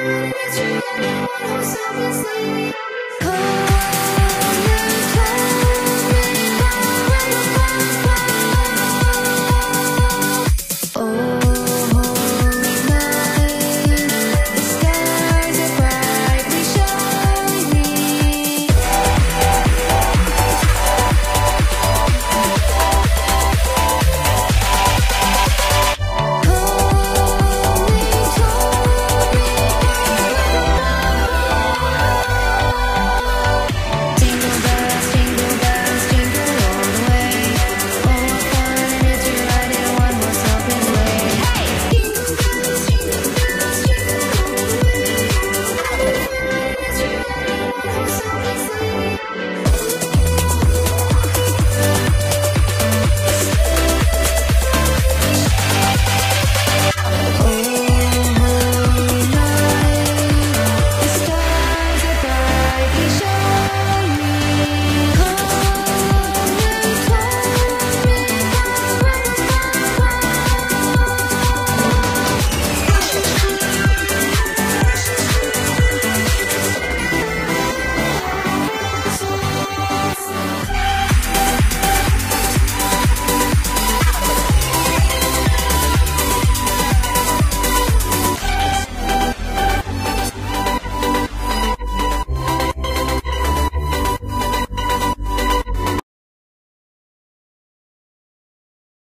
Anyone who's selflessly